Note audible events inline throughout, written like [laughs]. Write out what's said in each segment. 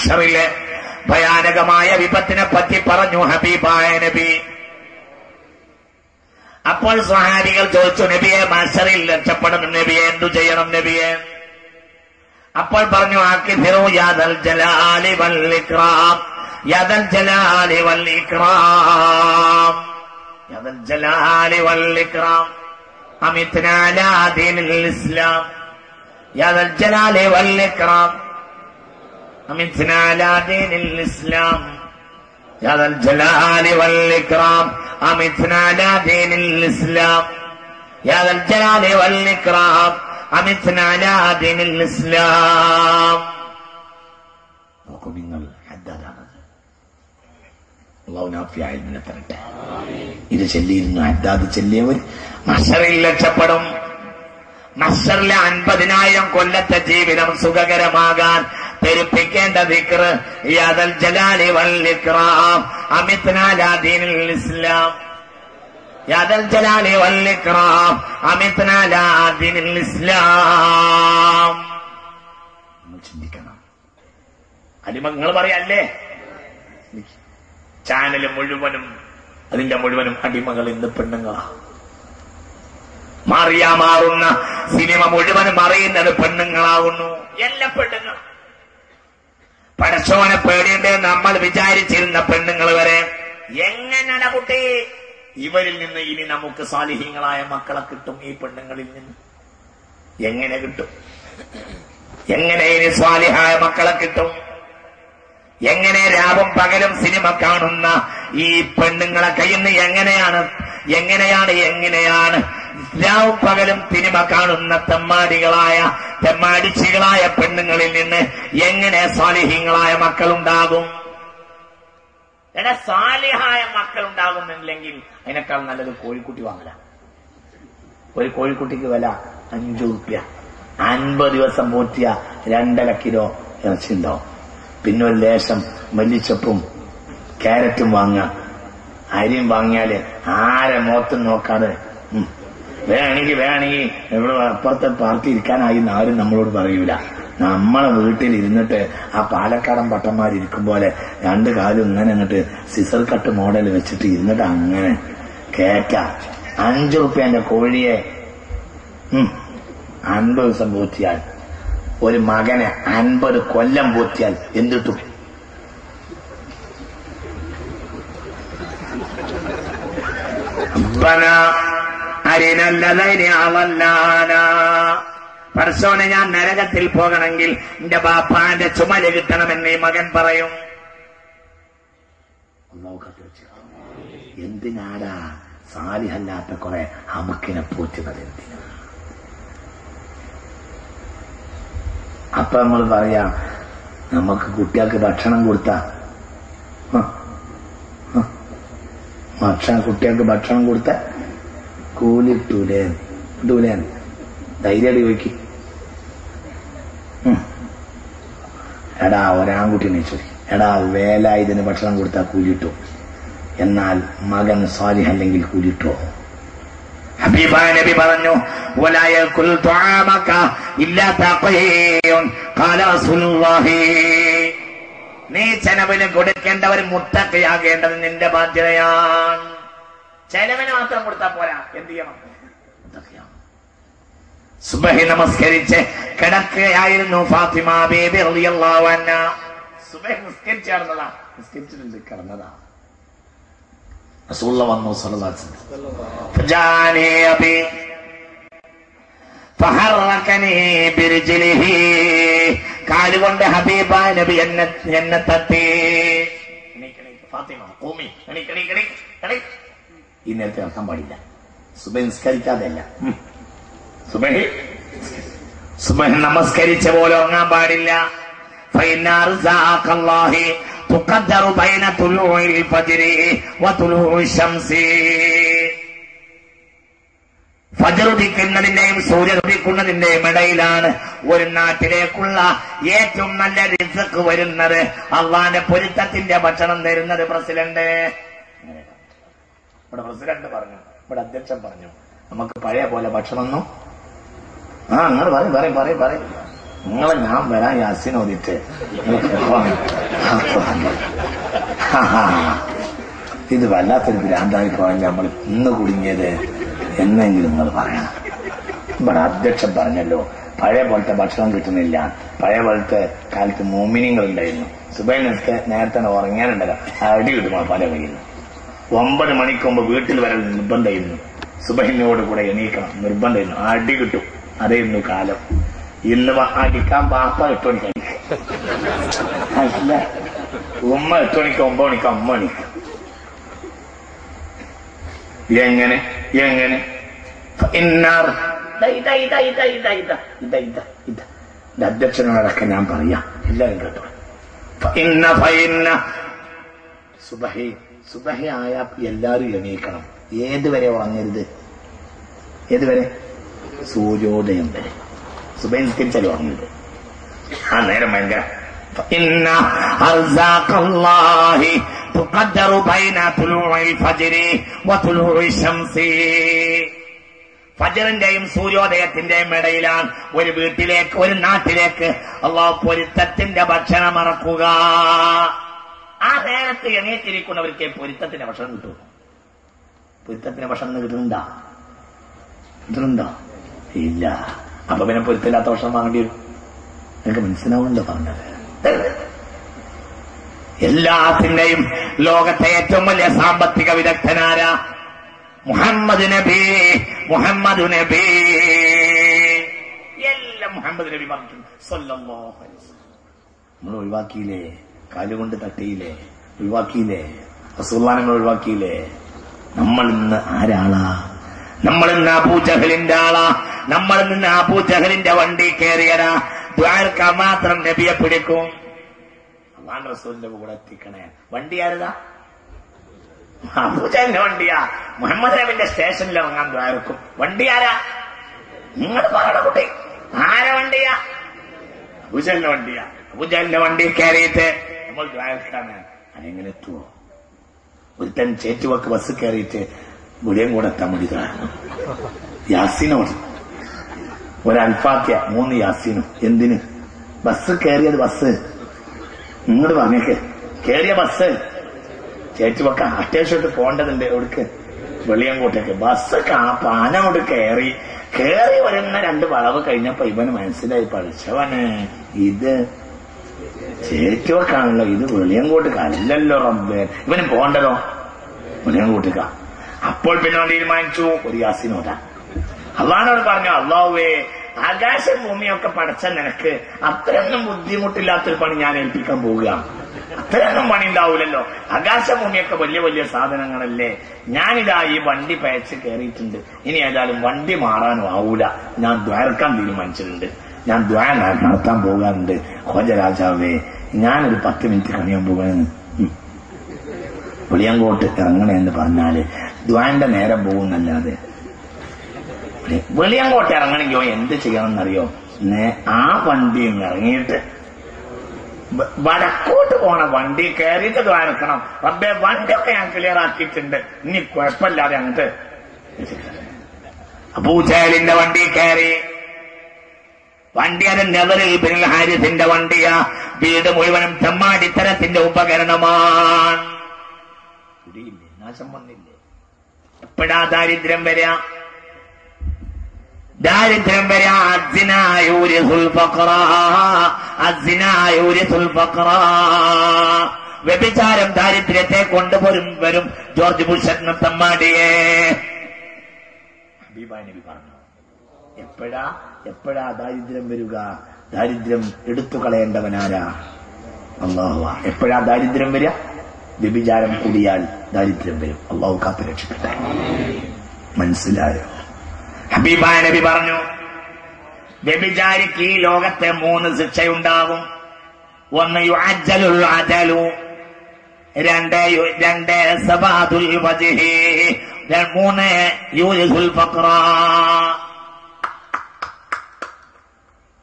മഷറിലെ ഭയാനകമായ വിപത്തിനെ പറ്റി പറഞ്ഞു ഹബീബായ നബി. അപ്പോൾ സഹാബികൾ ചോദിച്ചു നബിയെ മഷറിൽ രക്ഷപ്പെടണം നബിയെ എന്തു ചെയ്യണം നബിയെ? അപ്പോൾ പറഞ്ഞു ആക്കിഫിറു യാദൽ ജലാലി വൽ ഇക്രാം യാദൽ ജലാലി വൽ ഇക്രാം യാദൽ ജലാലി വൽ ഇക്രാം അമിത്നാ അലാ ഇസ്ലാം യാദൽ ജലാലി വൽ ഇക്റാം അമിത്നാ അലാ ദീനിൽ ഇസ്ലാം. യാദൽ ജലാലി വൽ ഇക്റാം അമിത്നാ അലാ ദീനിൽ ഇസ്ലാം. യാദൽ ജലാലി വൽ ഇക്റാം അമിത്നാ അലാ ദീനിൽ ഇസ്ലാം നോക്കൂ നിങ്ങൾ ഇത് ചെല്ലിയിരുന്നു ഹദ്ദാദ് ചെല്ലിയവർ മഷറിൽ രക്ഷപ്പെടും. മഷറിലെ അൻപതിനായിരം കൊല്ലത്തെ ജീവിതം സുഖകരമാകാൻ പെരുപ്പിക്കേണ്ട ദിക്ർ യാദൽ ജലാലി വൽ ഇക്റാം. അമിത്നാലാ ദീനിൽ ഇസ്ലാം. യാദൽ ജലാലി വൽ ഇക്റാം. അമിത്നാലാ ദീനിൽ ഇസ്ലാം. നിങ്ങൾ ചിന്തിക്കണം. അടിമങ്ങൾ പറയല്ലേ? ചാനൽ മുഴുവനും അതിന്റെ മുഴുവനും അടിമകൾ ഇന്ന് പെണ്ണുങ്ങളാ. മാറിയാ മാറുന്ന സിനിമ മുഴുവനും അറിയുന്നത് പെണ്ണുങ്ങളാവുന്നു. എല്ലാ പെണ്ണുങ്ങളും. പടച്ചോനെ പേടിയുണ്ട്. നമ്മൾ വിചാരിച്ചിരുന്ന പെണ്ണുങ്ങൾ വരെ എങ്ങനെയാണ് കുട്ടി? ഇവരിൽ നിന്ന് ഇനി നമുക്ക് സാലിഹ്യങ്ങളായ മക്കളെ കിട്ടും ഈ പെണ്ണുങ്ങളിൽ നിന്ന്. എങ്ങനെ കിട്ടും? എങ്ങനെ ഇനി സ്വാലിഹായ മക്കളെ കിട്ടും? എങ്ങനെ രാവും പകലും സിനിമ കാണുന്ന ഈ പെണ്ണുങ്ങളെ കയ്യിൽ നിന്ന് എങ്ങനെയാണ്? എങ്ങനെയാണ്? എങ്ങനെയാണ്? രാവും പകലും സിനിമ കാണുന്ന തെമ്മാടികളായ തെമ്മാടിച്ചികളായ പെണ്ണുങ്ങളിൽ നിന്ന് എങ്ങനെ സാലിഹ്യങ്ങളായ മക്കളുണ്ടാകും? എടാ സാലിഹായ മക്കൾ ഉണ്ടാകുന്നില്ലെങ്കിൽ അതിനേക്കാൾ നല്ലത് കോഴിക്കുട്ടി വാങ്ങല. ഒരു കോഴിക്കുട്ടിക്ക് വില അഞ്ചു റുപ്യ. അൻപത് ദിവസം പൂർത്തിയ രണ്ടര കിലോ ഇറച്ചി ഉണ്ടാവും പിന്നെ ഒരു ലേശം മല്ലിച്ചപ്പും ക്യാരറ്റും വാങ്ങുക. അരിയും വാങ്ങിയാൽ ആരെ മോത്തും നോക്കാതെ വേണമെങ്കിൽ വേണമെങ്കിൽ ഇവിടെ അപ്പുറത്തെ പാർട്ടി ഇരിക്കാനായി എന്ന് ആരും നമ്മളോട് പറയൂല നമ്മളെ വീട്ടിൽ ഇരുന്നിട്ട് ആ പാലക്കാടൻ പട്ടന്മാരിരിക്കും പോലെ രണ്ട് കാലും ഇങ്ങനെ അങ്ങോട്ട് സിസർ കട്ട് മോഡൽ വെച്ചിട്ട് ഇരുന്നിട്ട് അങ്ങനെ കേറ്റ അഞ്ചു റുപ്യന്റെ കോഴിയെ ഉം, അൻപത് ദിവസം പൂത്തിയാൽ ഒരു മകനെ അൻപത് കൊല്ലം പൂത്തിയാൽ എന്തിട്ടു ربنا പർശോനെ ഞാൻ നരകത്തിൽ പോകണമെങ്കിൽ എന്റെ ബാപ്പാന്റെ ചുമല കിട്ടണമെന്ന് ഈ മകൻ പറയും. എന്തിനാടാ സാലിഹല്ലാത്ത കുറെ അമുക്കിനെ പോറ്റുന്നത് എന്തിനാ? അപ്പൊ നമ്മൾ പറയാ നമുക്ക് കുട്ടികൾക്ക് ഭക്ഷണം കൊടുത്ത. ഭക്ഷണം കുട്ടികൾക്ക് ഭക്ഷണം കൊടുത്ത കൂലിട്ടൂലേ കിട്ടൂലേ ധൈര്യമായിട്ട് ചോദിക്ക് എടാ ഒരാൺകുട്ടീനെ ചോദിക്കും എടാ വേലായുധന് ഭക്ഷണം കൊടുത്താൽ കൂലിട്ടു. എന്നാൽ മകൻ സാലിഹ് അല്ലെങ്കിൽ കൂലിട്ടോ പറഞ്ഞു നീ ചെലവിന് കൊടുക്കേണ്ടവർ മുത്തക്കയാകേണ്ടത് നിന്റെ ബാധ്യതയാണ്. ചെലവിന് മാത്രം കൊടുത്താൽ പോരാ. എന്ത് ചെയ്യണം? മുത്തക്കയാണ് സുബഹി നമസ്കരിച്ച് കിടക്കുകയായിരുന്നു ഫാത്തിമ ബേബി കാലുകൊണ്ട് ഹബീബ നബി എന്നെ എന്നെ തട്ടി. ഫാത്തിമ ഭൂമി. ഈ നേരത്തെ നടക്കാൻ പാടില്ല സുബഹി നിസ്കരിക്കാതെയല്ല ഉം. സുബഹി സുബഹി നമസ്കരിച്ച പോലെ ഉറങ്ങാൻ പാടില്ല فإن أرزاق الله تقدر بين طلوع الفجر وطلوع الشمس ഫജർ ഉദിക്കുന്നതിന്റെയും സൂര്യൻ ഉദിക്കുന്നതിന്റെയും ഇടയിലാണ് ഒരു നാട്ടിലേക്കുള്ള ഏറ്റവും നല്ല റിസക്ക് വരുന്നത് അള്ളാന്റെ പൊരുത്തത്തിന്റെ ഭക്ഷണം തരുന്നത് പ്രസിഡന്റ് ഇവിടെ പ്രസിഡന്റ് പറഞ്ഞു ഇവിടെ അധ്യക്ഷൻ പറഞ്ഞു നമുക്ക് പഴയ പോലെ ഭക്ഷണമൊന്നും ആ നിങ്ങൾ പറയും പറയും പറയും പറയും. നിങ്ങളെ ഞാൻ വരാൻ യാസിൻ ഓതിട്ട് [laughs] ഇത് വല്ലാത്തൊരു ഭ്രാന്തായി പോയാൽ നമ്മൾ ഇന്ന് കുടുങ്ങിയത് എന്നെങ്കിലും നിങ്ങൾ പറയണം. ഇവിടെ അധ്യക്ഷൻ പറഞ്ഞല്ലോ പഴയ പോലത്തെ ഭക്ഷണം കിട്ടുന്നില്ല. പഴയ പോലത്തെ കാലത്ത് മോമിനിങ്ങൾ ഉണ്ടായിരുന്നു സുബൈനൊക്കെ നേരത്തെ ഉറങ്ങാനുണ്ടല്ലോ. അടി കിട്ടുമോ പല കയ്യിൽ ഒമ്പത് മണിക്കുമ്പ് വീട്ടിൽ വരൽ നിർബന്ധമായിരുന്നു. സുബഹിനോട് കൂടെ എണീക്കണം. നിർബന്ധമായിരുന്നു. അടി കിട്ടും. അതായിരുന്നു കാലം. ഇന്ന് അടിക്കാൻ പാപ്പ എട്ട് മണിക്ക് അടിക്കുക ഉമ്മ എട്ട് മണിക്ക് ഒമ്പത് മണിക്ക് അമ്മ അടിക്കും എങ്ങനെ? എങ്ങനെ? അധ്യക്ഷനോടൊക്കെ ഞാൻ പറയാം. എല്ലാവരും കേട്ടോ. ഇന്ന ഫൈന്ന സുബഹി. സുബഹയായ എല്ലാവരും എണീക്കണം. ഏതുവരെ ഉറങ്ങരുത്? ഏതുവരെ? സൂര്യോദയം വരെ. സുബൈ നിസ്കരിച്ചാൽ ഉറങ്ങരുത് ആ നേരം ഭയങ്കര. ഫജറിന്റെയും സൂര്യോദയത്തിന്റെയും ഇടയിലാണ് ഒരു വീട്ടിലേക്ക് ഒരു നാട്ടിലേക്ക് അള്ളാഹു പൊരുത്തത്തിന്റെ ഭക്ഷണം ഇറക്കുക ആ നേരത്ത് എണീറ്റിരിക്കുന്നവർക്ക് പൊരുത്തത്തിന് ഭക്ഷണം കിട്ടും പൊരുത്തത്തിന് ഭക്ഷണം കിട്ടുന്നുണ്ടോ? കിട്ടുന്നുണ്ടോ? ഇല്ല. അപ്പൊ പിന്നെ പൊരുത്തില്ലാത്ത ഭക്ഷണം വാങ്ങേണ്ടി വരും. നിങ്ങൾക്ക് മനസ്സിലാവുന്നുണ്ടോ പറഞ്ഞത്? എല്ലാത്തിന്റെയും ലോകത്തെ ഏറ്റവും വലിയ സാമ്പത്തിക വിദഗ്ധനാര മുഹമ്മദ് നബി മുഹമ്മദ് നബി. എല്ലാം മുഹമ്മദ് നബി പറഞ്ഞിട്ടുണ്ട്. നമ്മൾ ഒഴിവാക്കിയില്ലേ? കാലുകൊണ്ട് തട്ടിയില്ലേ? ഒഴിവാക്കിയില്ലേ? അസുഖാനങ്ങൾ ഒഴിവാക്കിയില്ലേ? നമ്മൾ ഇന്ന് ആരാളാ? നമ്മൾ ഇന്ന് അബൂജഹലിന്റെ ആളാ? നമ്മൾ നിന്ന് അബൂജഹലിന്റെ വണ്ടി കയറിയടാ ദ്വാരക്ക മാത്രം നബിയെ പിടിക്കും. അള്ളാൻ റസൂലിന്റെ കൂടെ എത്തിക്കണേ. വണ്ടി ആരുതാ? അബൂജഹലിന്റെ വണ്ടിയാ. മുഹമ്മദ് നബിന്റെ സ്റ്റേഷനിൽ ഇറങ്ങാൻ ദ്വാരക്കും. വണ്ടി ആരാ? നിങ്ങൾ പറയണ കുട്ടി. ആരെ വണ്ടിയാ? അബൂജഹലിന്റെ വണ്ടിയാ. അബൂജഹലിന്റെ വണ്ടി കയറിയിട്ട് നമ്മൾ ദ്വാരക്കാണ് അതെങ്ങനെ ഒരു ഒരുത്തൻ ചേറ്റുവക്ക് ബസ് കയറിയിട്ട് മുടിയും കൂടെ എത്താൻ വേണ്ടി യാസിനോട് ഒരു അൽഫാത്തിയ മൂന്ന് യാസീനും. എന്തിന്? ബസ് കയറിയത് ബസ് ഇങ്ങോട്ട് പറഞ്ഞേക്ക് കയറിയ ബസ് ചേറ്റുവക്ക അത്യാവശ്യമായിട്ട് പോകേണ്ടതുണ്ട് എവിടേക്ക് വെളിയങ്കോട്ടേക്ക് ബസ് കാ പാന കൊണ്ട് കയറി. കയറി വരുന്ന രണ്ട് വളവ് കഴിഞ്ഞപ്പോ ഇവന് മനസ്സിലായി പഠിച്ചവന് ഇത് ചേറ്റുവക്കാണല്ലോ ഇത് കാണില്ലല്ലോ റബ്ബേ. ഇവന് പോകണ്ടതോ വെളിയങ്കോട്ടുക അപ്പോൾ പിന്നെ തീരുമാനിച്ചു. ഒരു യാസിനോട അള്ളഹാനോട് പറഞ്ഞു അള്ളാഹുവേ ആകാശം ഭൂമിയൊക്കെ പടച്ച നിനക്ക് അത്രയൊന്നും ബുദ്ധിമുട്ടില്ലാത്തൊരു പണി ഞാൻ ഏൽപ്പിക്കാൻ പോവുകയാണ്. അത്രയൊന്നും പണി ഉണ്ടാവൂലല്ലോ ആകാശ ഭൂമിയൊക്കെ വലിയ വലിയ സാധനങ്ങളല്ലേ. ഞാനിതാ ഈ വണ്ടി പയച്ച് കയറിയിട്ടുണ്ട്. ഇനി ഏതായാലും വണ്ടി മാറാനും ആവൂല. ഞാൻ ദ്വാരക്കാൻ തീരുമാനിച്ചിട്ടുണ്ട്. ഞാൻ ദ്വാര നടത്താൻ പോകാറുണ്ട് ഹോജരാജാവേ ഞാനൊരു പത്ത് മിനിറ്റ് കണിയാൻ പോകാൻ പുളിയങ്കോട്ട് ഇറങ്ങണേ എന്ന് പറഞ്ഞാൽ ദ്വാന്റെ നേരം പോകുന്നല്ലാതെ. വെളിയങ്കോട്ട് ഇറങ്ങണമെങ്കിൽ ഓൻ എന്ത് ചെയ്യണമെന്നറിയോ? ആ വണ്ടി ഇറങ്ങിയിട്ട് വടക്കോട്ട് പോണ വണ്ടി കയറിയിട്ട് ദ്വാരക്കണം റബ്ബെ വണ്ടിയൊക്കെ ഞാൻ ക്ലിയർ ആക്കിയിട്ടുണ്ട്. ഇനി കുഴപ്പമില്ലാതെ അങ്ങോട്ട്. അബൂജാലിന്റെ വണ്ടി കയറി വണ്ടിയാരൻ നെവറിൽ ബിനിൽ ഹാരിസിന്റെ വണ്ടിയ. വീട് മുഴുവനും ചെമ്മാടിത്തരത്തിന്റെ ഉപകരണമാണ്. നാശം വന്നില്ലേ? എപ്പോഴാ ദാരിദ്ര്യം വരാ? ദാരിദ്ര്യം വരാ. അസിനായൂരി സുൽഫക്ര അസിനായൂരി സുൽഫക്ര വ്യഭിചാരം ദാരിദ്ര്യത്തെ കൊണ്ടുപോരും വരും ജോർജ് ബുഷ് തമ്മാടിയെ. നബി പറഞ്ഞു. എപ്പോഴാ? എപ്പോഴാ ദാരിദ്ര്യം വരിക? ദാരിദ്ര്യം എടുത്തു കളയേണ്ടവനാരാ അള്ളാഹുവ എപ്പോഴാ ദാരിദ്ര്യം വരിക? വ്യഭിചാരം കൂടിയാൽ ദാരിദ്ര്യം വരും. അള്ളാഹു കാത്തു രക്ഷിക്കട്ടെ. മനസ്സിലായോ? ഹബീബായ നബി പറഞ്ഞു വ്യഭിചാരിക്ക് ഈ ലോകത്തെ മൂന്ന് ശിക്ഷയുണ്ടാവും. ഒന്ന് യുഅജ്ജലുൽ അജലു രണ്ട് രണ്ട് സബാദുൽ മൂന്ന് യൂരിസുൽ ഫഖ്റ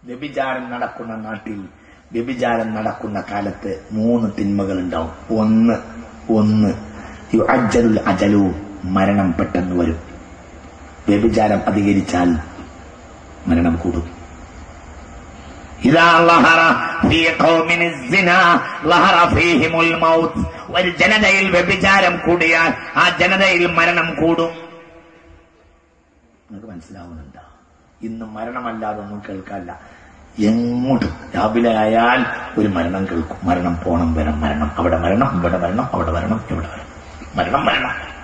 വ്യഭിചാരം നടക്കുന്ന നാട്ടിൽ വ്യഭിചാരം നടക്കുന്ന കാലത്ത് മൂന്ന് തിന്മകൾ ഉണ്ടാവും ഒന്ന് ഒന്ന് അജലു അജലവും മരണം പെട്ടെന്ന് വരും. വ്യഭിചാരം അധികരിച്ചാൽ മരണം കൂടും. ഒരു ജനതയിൽ വ്യഭിചാരം കൂടിയാൽ ആ ജനതയിൽ മരണം കൂടും. നിങ്ങൾക്ക് മനസ്സിലാവുന്നുണ്ടോ? ഇന്ന് മരണമല്ലാതെ ഒന്നും എങ്ങോട്ട്? രാവിലെ ആയാൽ ഒരു മരണം കേൾക്കും. മരണം പോണം വരണം മരണം. അവിടെ മരണം ഇവിടെ മരണം അവിടെ മരണം ഇവിടെ മരണം. മരണം മരണം.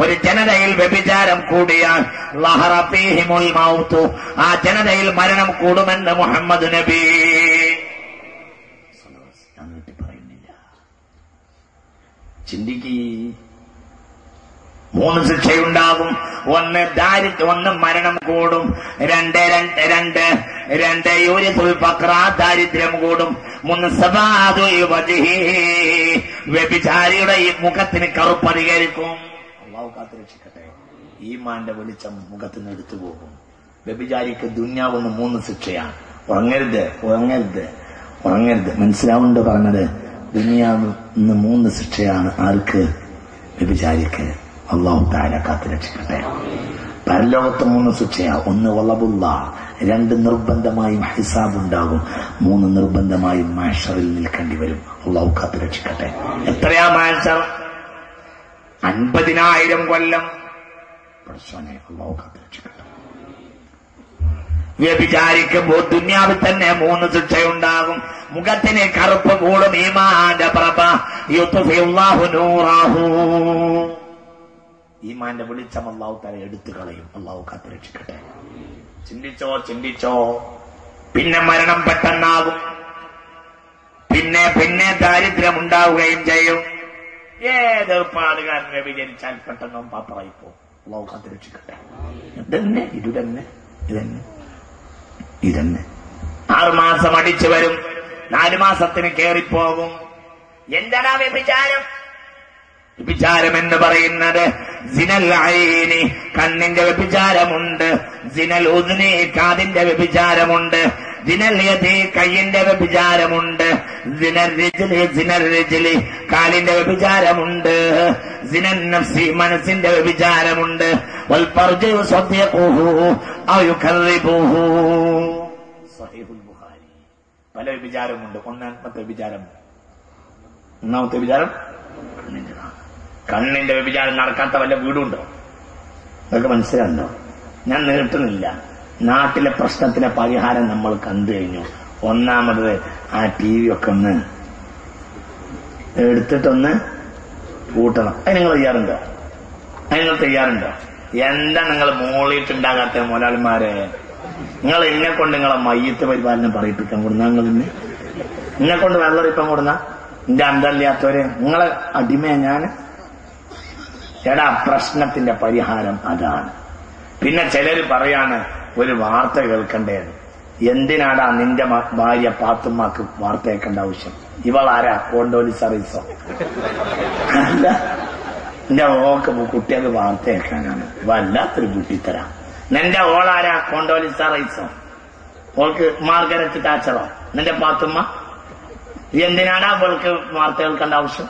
ഒരു ജനതയിൽ വ്യഭിചാരം കൂടിയാൽ ആ ജനതയിൽ മരണം കൂടുമെന്ന് മുഹമ്മദ് നബി. ചിന്തിക്കീ. മൂന്ന് ശിക്ഷയുണ്ടാകും. ഒന്ന് ദാരിദ്ര്യം ഒന്ന് മരണം കൂടും. രണ്ട് രണ്ട് രണ്ട് രണ്ട് യൂരി ഫക്ര ദാരിദ്ര്യം കൂടും. മൂന്ന് സബാദു വ്യഭിചാരിയുടെ ഈ മുഖത്തിന് കറുപ്പധികരിക്കും അള്ളാഹു കാത്തു ഈമാന്റെ വെളിച്ചം മുഖത്ത് നിന്ന് എടുത്തു പോകും. വ്യഭിചാരിക്ക് ദുന്യാവുന്ന മൂന്ന് ശിക്ഷയാണ്. ഉറങ്ങരുത് ഉറങ്ങരുത് ഉറങ്ങരുത്. മനസ്സിലാവുന്നുണ്ട് പറഞ്ഞത്? ദുനിയാവ് ഇന്ന് മൂന്ന് ശിക്ഷയാണ് ആർക്ക്? വ്യഭിചാരിക്ക്. അള്ളാഹു താര കാത്തു രക്ഷിക്കട്ടെ പരലോകത്ത് മൂന്ന് ശിക്ഷയാ. ഒന്ന് വളബുള്ള രണ്ട് നിർബന്ധമായും ഹിസാബ് ഉണ്ടാകും മൂന്ന് നിർബന്ധമായും മാഷറിൽ നിൽക്കേണ്ടി വരും. അള്ളാഹു കാത്തു രക്ഷിക്കട്ടെ എത്രയാ മാഷർ അൻപതിനായിരം കൊല്ലം. പ്രശ്നമേ അള്ളാഹു കാത്തു രക്ഷിക്കട്ടെ വ്യഭിചാരിക്കുമ്പോൾ ദുന്യാവിൽ തന്നെ മൂന്ന് ശിക്ഷയുണ്ടാകും. മുഖത്തിന് കറുപ്പ് കൂടും. ഈമാന്റെ പ്രഭ യുത്തുഫിയുള്ളാഹു നൂറാഹു. ഈമാന്റെ വെളിച്ചം അള്ളാഹു തല എടുത്തു കളയും. അള്ളാഹു കാത്തുരക്ഷിക്കട്ടെ ചിന്തിച്ചോ ചിന്തിച്ചോ. പിന്നെ മരണം പെട്ടെന്നാകും. പിന്നെ പിന്നെ ദാരിദ്ര്യം ഉണ്ടാവുകയും ചെയ്യും. ഏത് പാടുകാരൻ വിചരിച്ചാൽ പെട്ടെന്നും പാപ്പറായി പോകും അള്ളാഹു കാത്തുരക്ഷിക്കട്ടെ ഇതന്നെ ഇത് തന്നെ ഇതന്നെ. ഇതന്നെ ആറുമാസം അടിച്ചു വരും. നാലു മാസത്തിന് കേറിപ്പോകും. എന്താണ് വ്യഭിചാരം? വ്യഭിചാരം എന്ന് പറയുന്നത് സിനൽ ഐനി കണ്ണിന്റെ വ്യഭിചാരമുണ്ട്. സിനൽ ഉദ്നി കാതിന്റെ വ്യഭിചാരമുണ്ട്. ദിനല്യതി യതി കയ്യിന്റെ വ്യഭിചാരമുണ്ട്. ദിനൽ രജിലി കാലിന്റെ വ്യഭിചാരമുണ്ട്. ദിനൽ നഫ്സി മനസ്സിന്റെ വ്യഭിചാരമുണ്ട്. വൽപർജു ഔ യുകർറിബുഹു സഹീഹുൽ ബുഖാരി. പല വ്യഭിചാരമുണ്ട്. ഒന്നാമത്തെ വ്യഭിചാരം. ഒന്നാമത്തെ വിചാരം കണ്ണിന്റെ വ്യഭിചാരം നടക്കാത്ത വല്ല വീടുണ്ടോ? നിങ്ങൾക്ക് മനസ്സിലാണോ ഞാൻ നീട്ടുന്നില്ല നാട്ടിലെ പ്രശ്നത്തിന് പരിഹാരം നമ്മൾ കണ്ടു കഴിഞ്ഞു. ഒന്നാമത് ആ ടി വി ഒക്കെ ഒന്ന് എടുത്തിട്ടൊന്ന് കൂട്ടണം അത് നിങ്ങൾ തയ്യാറുണ്ടോ? അത് നിങ്ങൾ തയ്യാറുണ്ടോ? എന്താ നിങ്ങൾ മോളിയിട്ടുണ്ടാകാത്ത മോലാളിമാരെ നിങ്ങൾ എന്നെ കൊണ്ട് നിങ്ങളെ മയ്യത്ത് പരിപാലനം പറയിപ്പിക്കാൻ കൊടുന്ന നിങ്ങൾ തന്നെ എന്നെ കൊണ്ട് വെള്ളറിപ്പം കൊടുന്ന? എന്റെ അന്തല്ലാത്തവരെ നിങ്ങളെ അടിമ ഞാൻ എടാ പ്രശ്നത്തിന്റെ പരിഹാരം അതാണ്. പിന്നെ ചിലര് പറയാണ് ഒരു വാർത്ത കേൾക്കണ്ടേന്ന്. എന്തിനാടാ നിന്റെ ഭാര്യ പാത്തുമ്മക്ക് വാർത്ത കേൾക്കേണ്ട ആവശ്യം? ഇവളാരാ? കോണ്ടോലി സർവീസോ? അല്ല എന്റെ ഓക്ക് കുട്ടികൾക്ക് വാർത്ത കേൾക്കാനാണ്. വല്ലാത്തൊരു കുട്ടിത്തരാ നിന്റെ ഓളാരാ? കോണ്ടോലി സർവീസോ? ഓൾക്ക് മാർഗരറ്റ് താച്ചറോ നിന്റെ പാത്തുമ്മ? എന്തിനാടാ അവൾക്ക് വാർത്ത കേൾക്കേണ്ട ആവശ്യം?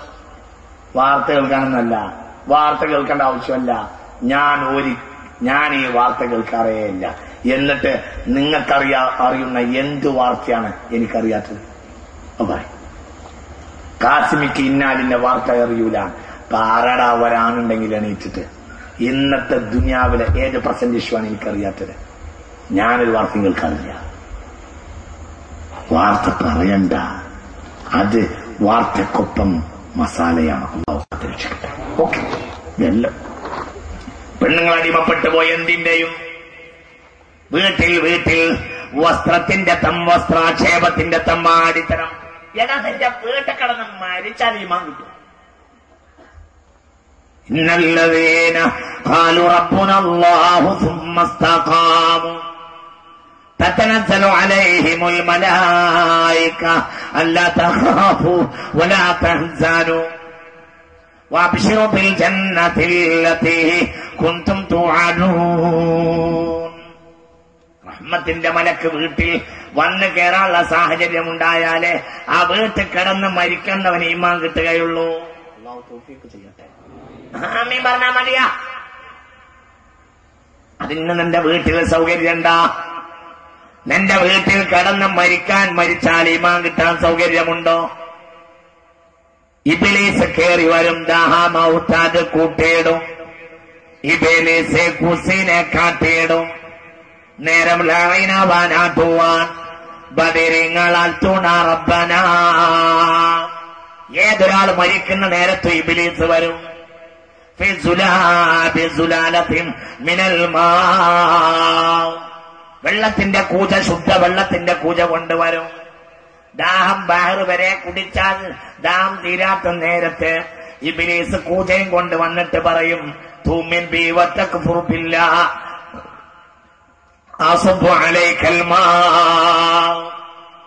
വാർത്ത കേൾക്കാനൊന്നല്ല. വാർത്ത കേൾക്കേണ്ട ആവശ്യമല്ല. ഞാൻ ഒരു ഞാൻ ഈ വാർത്ത കേൾക്കാറേയില്ല. എന്നിട്ട് നിങ്ങൾക്കറിയാ അറിയുന്ന എന്ത് വാർത്തയാണ് എനിക്കറിയാത്തത്. കാസിമിക്ക് ഇന്നാലിന്റെ വാർത്ത അറിയൂല. പാറട വരാനുണ്ടെങ്കിൽ എണീറ്റിട്ട്? ഇന്നത്തെ ദുനിയാവിലെ ഏത് പ്രസന്റ് ഇഷ്യൂ ആണ് എനിക്കറിയാത്തത്? ഞാനൊരു വാർത്ത കേൾക്കാറില്ല. വാർത്ത പറയണ്ട. അത് വാർത്തക്കൊപ്പം മസാലയാണ്. ഓക്കെ. എല്ലാം പെണ്ണുങ്ങൾ അടിമപ്പെട്ടു പോയ എന്തിന്റെയും വീട്ടിൽ വീട്ടിൽ വസ്ത്രത്തിന്റെ തം വസ്ത്രാക്ഷേപത്തിന്റെ തമ്മാടിത്തരം എടാ നിന്റെ വീട്ടിൽ കിടന്ന് മരിച്ചാൽ ഈമാൻ കിട്ടും إن الذين قالوا ربنا الله ثم استقاموا تتنزل عليهم الملائكة ألا تخافوا ولا تحزنوا وابشروا بالجنة التي كنتم توعدون റഹ്മത്തിന്റെ മലക്ക് വീട്ടിൽ വന്നു കയറാനുള്ള സാഹചര്യം ഉണ്ടായാലേ ആ വീട്ടിൽ കിടന്ന് മരിക്കുന്നവന് ഈമാൻ കിട്ടുകയുള്ളൂ അള്ളാഹു തൗഫീഖ് ചെയ്യട്ടെ ആമീൻ പറഞ്ഞാ മതിയാ അതിന് നിന്റെ വീട്ടിൽ സൗകര്യണ്ട നിന്റെ വീട്ടിൽ കടന്ന് മരിക്കാൻ മരിച്ചാൽ ഈമാൻ കിട്ടാൻ സൗകര്യമുണ്ടോ ഇബിലീസ് കയറി വരും ദാഹാമൗത്താത് കൂട്ടിയിടും. ഇബിലീസ് കുസിനെ കാട്ടിയിടും. നേരം ലൈനവാനാട്ടുവാൻ ബദിരിങ്ങളാൽ തുണ ഏതൊരാൾ മരിക്കുന്ന നേരത്ത് ഇബിലീസ് വരും? മിനൽ മാ. വെള്ളത്തിന്റെ കൂജ ശുദ്ധ വെള്ളത്തിന്റെ കൂജ കൊണ്ടുവരും. ദാഹം ബാഹർ വരെ കുടിച്ചാൽ ദാഹം തീരാത്ത നേരത്ത് ഇബിലീസ് കൂജയും കൊണ്ട് വന്നിട്ട് പറയും തൂമിൻ ബീവത്തക്ക് ഫുറുപ്പില്ല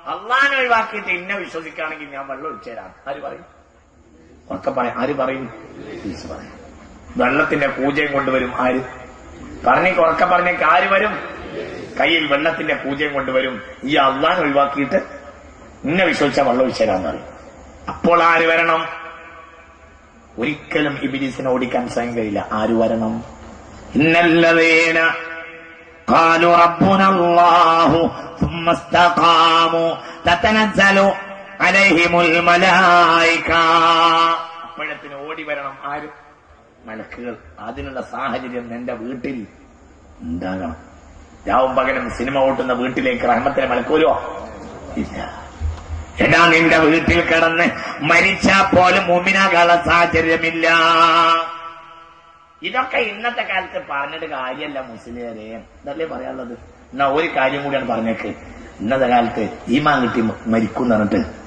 അള്ളാൻ ഒഴിവാക്കിയിട്ട് ഇന്നെ വിശ്വസിക്കുകയാണെങ്കിൽ ഞാൻ വെള്ളം ഒഴിച്ചുതരാം ആര് പറയും? ഉറക്കെ പറയാം. ആര് പറയും? പറയും. വെള്ളത്തിന്റെ പൂജയും കൊണ്ടുവരും ആര്? പറഞ്ഞേക്ക് ഉറക്കെ പറഞ്ഞേക്ക് ആര് വരും? കയ്യിൽ വെള്ളത്തിന്റെ പൂജയും കൊണ്ടുവരും ഈ അള്ളാൻ ഒഴിവാക്കിയിട്ട് നിന്നെ വിശ്വസിച്ച വെള്ളം ഒഴിച്ചേരാന്ന് പറയും അപ്പോൾ ആര് വരണം ഒരിക്കലും ഇബിലിസിനെ ഓടിക്കാൻ സ്വയം കഴിയില്ല ആര് വരണം ഇന്നല്ലതേന قالوا ربنا الله ثم استقاموا تتنزل عليهم الملائكة അപ്പോഴത്തിന് ഓടി വരണം ആര് മലക്കുകൾ അതിനുള്ള സാഹചര്യം നിന്റെ വീട്ടിൽ ഉണ്ടാകണം രാവും പകരം സിനിമ ഓട്ടുന്ന വീട്ടിലേക്ക് റഹ്മത്തിനെ മലക്ക് വരുമോ ഇല്ല എടാ നിന്റെ വീട്ടിൽ കിടന്ന് മരിച്ചാ പോലും മുമിനാകാനുള്ള സാഹചര്യമില്ല. ഇതൊക്കെ ഇന്നത്തെ കാലത്ത് പറഞ്ഞിട്ട് കാര്യമല്ല മുസ്ലിമരെ എന്നല്ലേ പറയാനുള്ളത്? എന്നാ ഒരു കാര്യം കൂടിയാണ് പറഞ്ഞേക്ക്. ഇന്നത്തെ കാലത്ത് ഈമാൻ കിട്ടി മരിക്കും എന്ന് പറഞ്ഞിട്ട്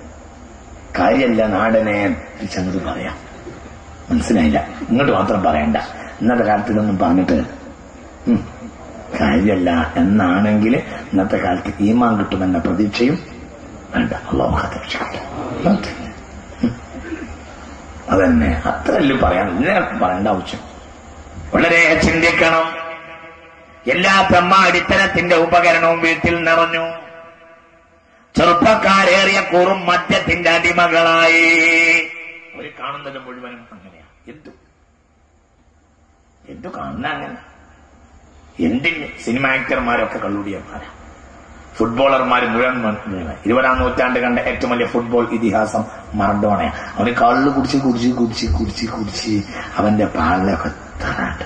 കാര്യമല്ല നാടനെ തിരിച്ചങ്ങോട്ട് പറയാം. മനസ്സിലായില്ല? ഇങ്ങോട്ട് മാത്രം പറയണ്ട. ഇന്നത്തെ കാലത്ത് ഇതൊന്നും പറഞ്ഞിട്ട് കാര്യമല്ല എന്നാണെങ്കിൽ ഇന്നത്തെ കാലത്ത് ഈമാൻ കിട്ടുമെന്ന പ്രതീക്ഷയും വേണ്ട അള്ളാഹു രക്ഷിക്കട്ടെ ഉം. അതന്നെ അത്രയല്ലേ പറയാൻ പറയേണ്ട ആവശ്യം. വളരെ ചിന്തിക്കണം. എല്ലാ ബ്രഹ്മ അടിത്തരത്തിന്റെ ഉപകരണവും വീട്ടിൽ നിറഞ്ഞു. ചെറുപ്പക്കാരേറിയ കൂറും മദ്യത്തിന്റെ അടിമകളായി. അവർ കാണുന്നത് മുഴുവനും അങ്ങനെയാ. എന്തു? എന്തു കാണുന്ന അങ്ങനെ? എന്തിന് സിനിമ ആക്ടർമാരൊക്കെ കള്ളുടിയന്മാരാ? ഫുട്ബോളർമാർ മുഴുവൻ ഇരുപതാം നൂറ്റാണ്ട് കണ്ട ഏറ്റവും വലിയ ഫുട്ബോൾ ഇതിഹാസം മറഡോണയാണ് അവന് കള്ളു കുടിച്ച് കുടിച്ച് കുടിച്ച് കുടിച്ച് കുടിച്ച് അവന്റെ പാലിലൊക്കെ തറാണ്ട്.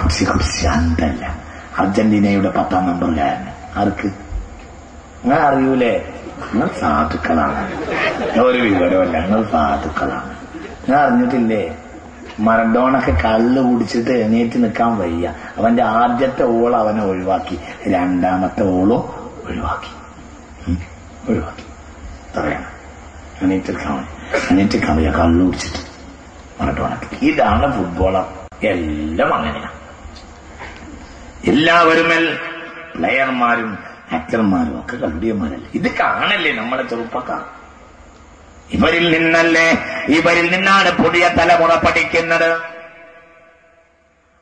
കുടിച്ച് കുടിച്ച് അന്തല്ല. അർജന്റീനയുടെ പത്താം നമ്പറുകാരന് ആർക്ക്? നിങ്ങൾ അറിയൂലേ? നിങ്ങൾ സാധുക്കളാണ്. ഒരു വിവരമല്ല നിങ്ങൾ സാധുക്കളാണ്. നിങ്ങൾ അറിഞ്ഞിട്ടില്ലേ? മറഡോണൊക്കെ കള്ള് കുടിച്ചിട്ട് എണീറ്റ് നിൽക്കാൻ വയ്യ. അവന്റെ ആദ്യത്തെ ഓൾ അവനെ ഒഴിവാക്കി. രണ്ടാമത്തെ ഓളും ഒഴിവാക്കി. ഒഴിവാക്കി. പറയണം എണീറ്റ് നിൽക്കാൻ വയ്യ കള്ള് കുടിച്ചിട്ട് മറഡോണക്ക് ഇതാണ് ഫുട്ബോളർ എല്ലാം അങ്ങനെയാണ് എല്ലാവരും പ്ലെയർമാരും ആക്ടർമാരും ഒക്കെ കള്ളുടിയന്മാരല്ലേ? ഇത് കാണല്ലേ നമ്മളെ ചെറുപ്പക്കാർ? ഇവരിൽ നിന്നല്ലേ ഇവരിൽ നിന്നാണ് പുതിയ തലമുറ പഠിക്കുന്നത്.